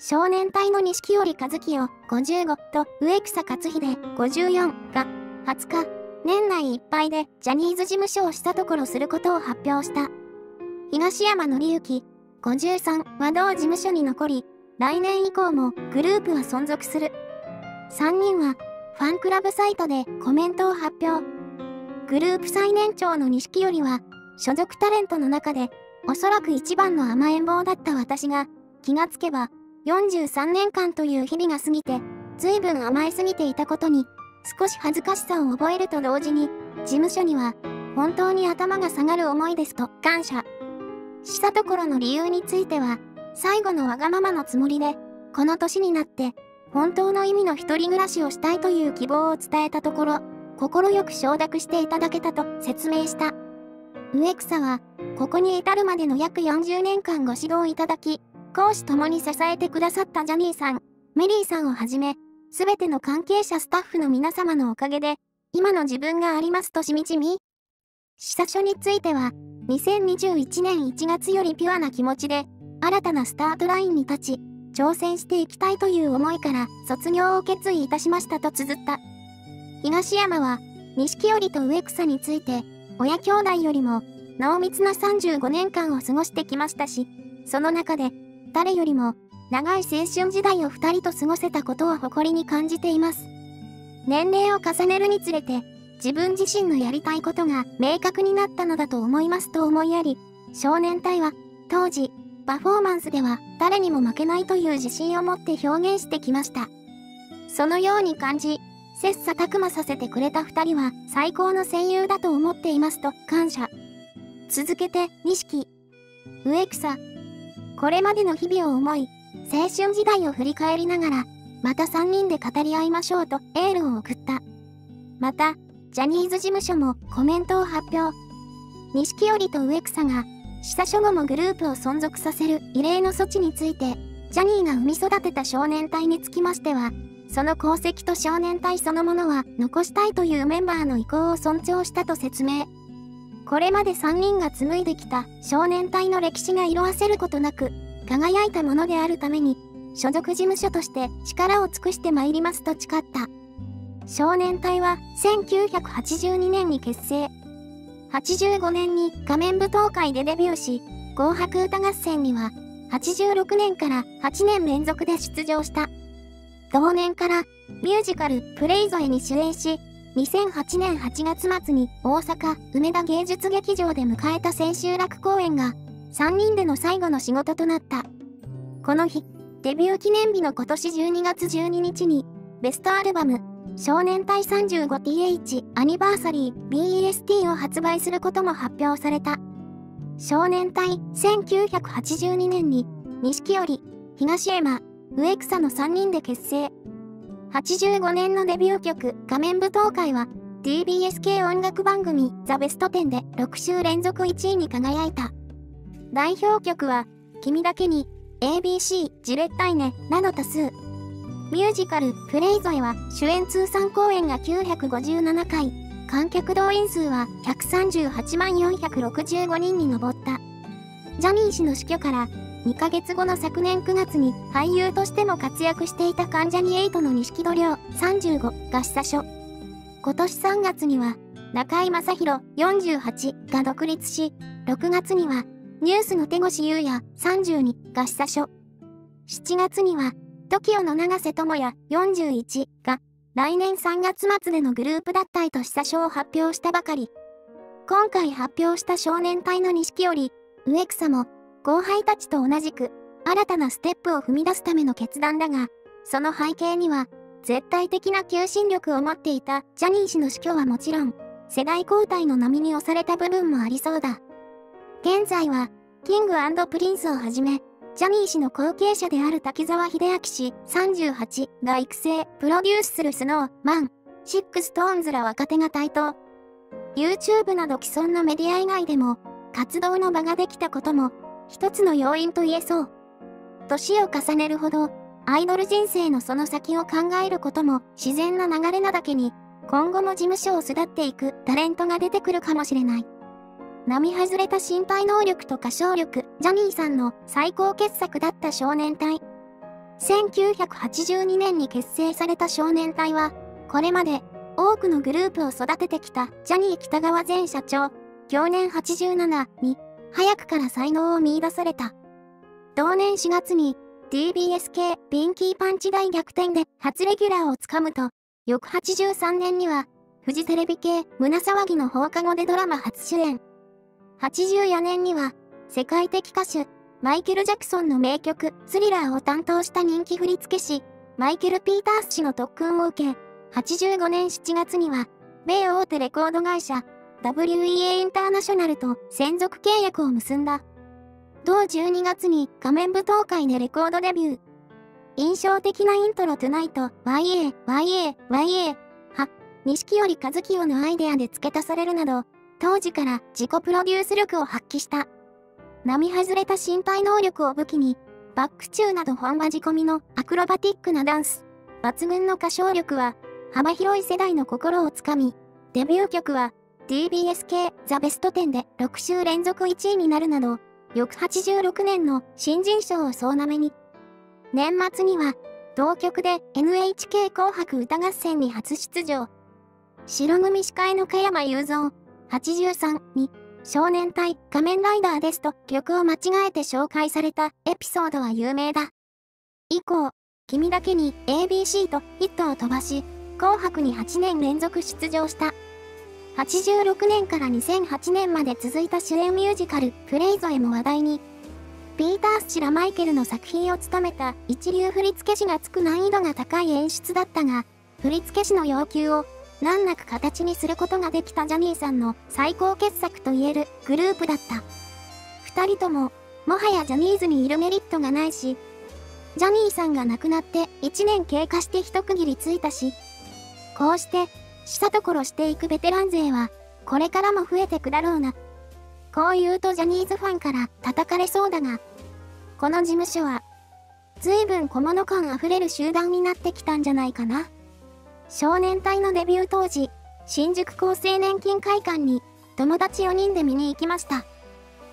少年隊の錦織和樹を55と植草克秀54が20日、年内いっぱいでジャニーズ事務所をしたところすることを発表した。東山紀之53は同事務所に残り、来年以降もグループは存続する。3人はファンクラブサイトでコメントを発表。グループ最年長の錦織は所属タレントの中でおそらく一番の甘えん坊だった私が気がつけば43年間という日々が過ぎて随分甘えすぎていたことに少し恥ずかしさを覚えると同時に事務所には本当に頭が下がる思いですと感謝。したところの理由については最後のわがままのつもりでこの年になって本当の意味の一人暮らしをしたいという希望を伝えたところ快く承諾していただけたと説明した。植草はここに至るまでの約40年間ご指導いただき講師ともに支えてくださったジャニーさん。メリーさんをはじめすべての関係者スタッフの皆様のおかげで今の自分がありますとしみじみ。示唆書については2021年1月よりピュアな気持ちで新たなスタートラインに立ち挑戦していきたいという思いから卒業を決意いたしましたと綴った。東山は錦織と植草について親兄弟よりも濃密な35年間を過ごしてきましたしその中で誰よりも長い青春時代を2人と過ごせたことを誇りに感じています年齢を重ねるにつれて自分自身のやりたいことが明確になったのだと思いますと思いやり、少年隊は当時、パフォーマンスでは誰にも負けないという自信を持って表現してきました。そのように感じ、切磋琢磨させてくれた2人は最高の戦友だと思っていますと感謝。続けて、錦、植草、これまでの日々を思い、青春時代を振り返りながら、また3人で語り合いましょうとエールを送った。また、ジャニーズ事務所もコメントを発表。錦織と植草が、示唆書後もグループを存続させる異例の措置について、ジャニーが生み育てた少年隊につきましては、その功績と少年隊そのものは残したいというメンバーの意向を尊重したと説明。これまで3人が紡いできた少年隊の歴史が色あせることなく、輝いたものであるために、所属事務所として力を尽くしてまいりますと誓った。少年隊は1982年に結成。85年に画面舞踏会でデビューし、紅白歌合戦には86年から8年連続で出場した。同年からミュージカルプレイゾエに主演し、2008年8月末に大阪梅田芸術劇場で迎えた千秋楽公演が3人での最後の仕事となった。この日、デビュー記念日の今年12月12日にベストアルバム少年隊 35th アニバーサリー BEST を発売することも発表された。少年隊1982年に錦織、東山、植草の3人で結成。85年のデビュー曲画面舞踏会は TBS 系音楽番組ザ・ベスト10で6週連続1位に輝いた。代表曲は君だけに ABC、ジレッタイネなど多数。ミュージカル「プレイゾイ」は主演通算公演が957回観客動員数は138万465人に上ったジャニー氏の死去から2ヶ月後の昨年9月に俳優としても活躍していた関ジャニ∞の錦戸亮35が示唆書今年3月には中居正広48が独立し6月にはニュースの手越優也32が示唆書7月には TOKIO の永瀬智也41が来年3月末でのグループ脱退と退所を発表したばかり。今回発表した少年隊の錦織、植草も後輩たちと同じく新たなステップを踏み出すための決断だが、その背景には絶対的な求心力を持っていたジャニー氏の死去はもちろん、世代交代の波に押された部分もありそうだ。現在は、 King & Prince をはじめ、ジャニー氏の後継者である滝沢秀明氏38が育成、プロデュースする Snow Man、SixTONES ら若手が台頭。YouTube など既存のメディア以外でも、活動の場ができたことも、一つの要因と言えそう。年を重ねるほど、アイドル人生のその先を考えることも自然な流れなだけに、今後も事務所を巣立っていくタレントが出てくるかもしれない。並外れた身体能力と歌唱力、ジャニーさんの最高傑作だった少年隊。1982年に結成された少年隊は、これまで多くのグループを育ててきたジャニー北川前社長、去年87に早くから才能を見出された。同年4月に TBS 系ピンキーパンチ大逆転で初レギュラーをつかむと、翌83年にはフジテレビ系胸騒ぎの放課後でドラマ初主演。84年には世界的歌手マイケル・ジャクソンの名曲スリラーを担当した人気振付師マイケル・ピータース氏の特訓を受け、85年7月には米大手レコード会社 WEA インターナショナルと専属契約を結んだ。同12月に画面舞踏会でレコードデビュー。印象的なイントロトゥナイト YA、YA、YA は、錦織和清のアイデアで付け足されるなど、当時から自己プロデュース力を発揮した。並外れた身体能力を武器に、バック中など本場仕込みのアクロバティックなダンス、抜群の歌唱力は、幅広い世代の心をつかみ、デビュー曲は TBS 系ザ・ベスト10で6週連続1位になるなど、翌86年の新人賞を総なめに。年末には、同局で NHK 紅白歌合戦に初出場。白組司会の加山雄三、83に、少年隊仮面ライダーですと曲を間違えて紹介されたエピソードは有名だ。以降、君だけに ABC とヒットを飛ばし、紅白に8年連続出場した。86年から2008年まで続いた主演ミュージカル、プレイゾへも話題に、ピーター・スチラ・マイケルの作品を務めた一流振付師がつく難易度が高い演出だったが、振付師の要求を難なく形にすることができたジャニーさんの最高傑作と言えるグループだった。二人とも、もはやジャニーズにいるメリットがないし、ジャニーさんが亡くなって1年経過して一区切りついたし、こうしてしたところしていくベテラン勢は、これからも増えてくだろうな。こう言うとジャニーズファンから叩かれそうだが、この事務所は、随分小物感あふれる集団になってきたんじゃないかな。少年隊のデビュー当時、新宿厚生年金会館に友達4人で見に行きました。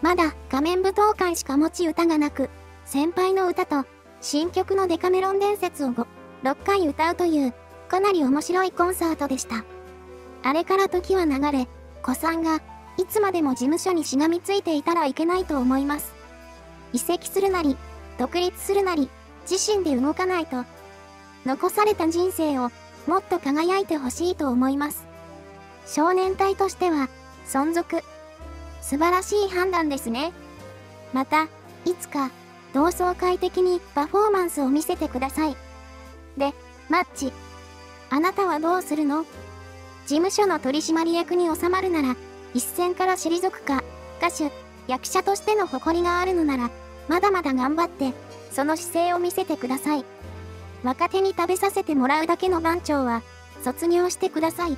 まだ画面舞踏会しか持ち歌がなく、先輩の歌と新曲のデカメロン伝説を5、6回歌うというかなり面白いコンサートでした。あれから時は流れ、子さんが、いつまでも事務所にしがみついていたらいけないと思います。移籍するなり、独立するなり、自身で動かないと、残された人生をもっと輝いてほしいと思います。少年隊としては、存続。素晴らしい判断ですね。また、いつか、同窓会的にパフォーマンスを見せてください。で、マッチ。あなたはどうするの？事務所の取締役に収まるなら、一線から退くか、歌手、役者としての誇りがあるのなら、まだまだ頑張って、その姿勢を見せてください。若手に食べさせてもらうだけの番長は、卒業してください。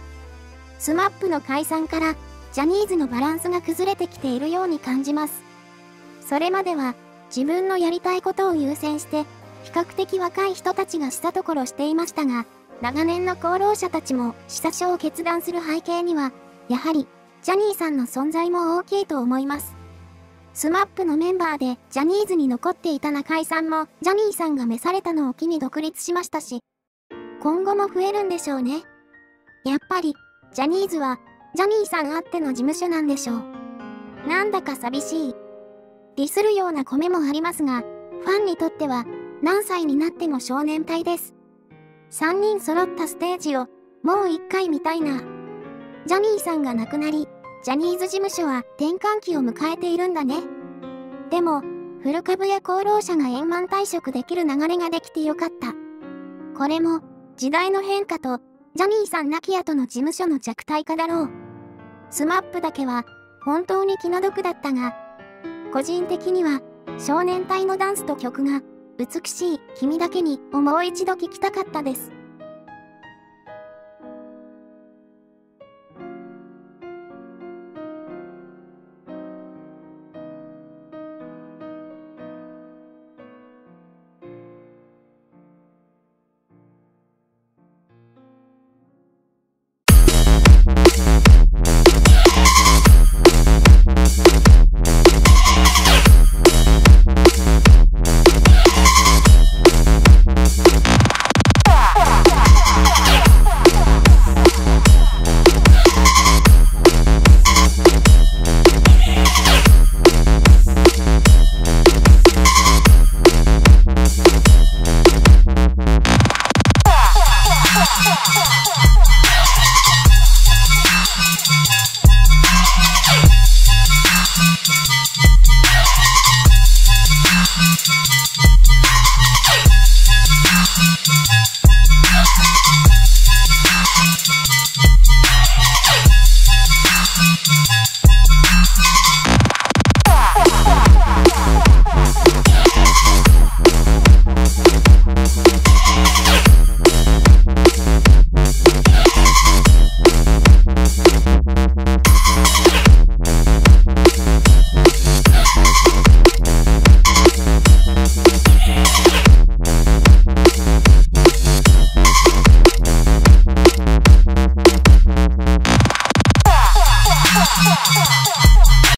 スマップの解散から、ジャニーズのバランスが崩れてきているように感じます。それまでは、自分のやりたいことを優先して、比較的若い人たちがしたところしていましたが、長年の功労者たちも退所を決断する背景には、やはり、ジャニーさんの存在も大きいと思います。 SMAP のメンバーでジャニーズに残っていた中居さんもジャニーさんが召されたのを機に独立しましたし、今後も増えるんでしょうね。やっぱり、ジャニーズは、ジャニーさんあっての事務所なんでしょう。なんだか寂しい。ディスるようなコメもありますが、ファンにとっては、何歳になっても少年隊です。3人揃ったステージをもう一回見たいな。ジャニーさんが亡くなり、ジャニーズ事務所は転換期を迎えているんだね。でも、古株や功労者が円満退職できる流れができてよかった。これも、時代の変化と、ジャニーさん亡き後の事務所の弱体化だろう。 SMAP だけは、本当に気の毒だったが、個人的には、少年隊のダンスと曲が、美しい君だけにをもう一度聞きたかったです。Thank you.